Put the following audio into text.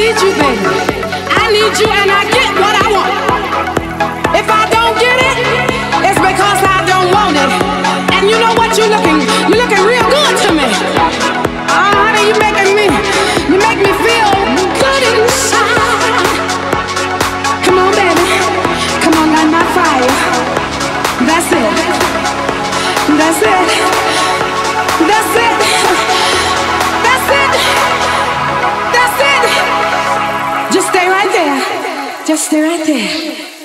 need you, baby. I need you and I get what I want. If I don't get it, it's because I don't want it. And you know what? You're looking, you're looking real good to me. There. Just stay right there.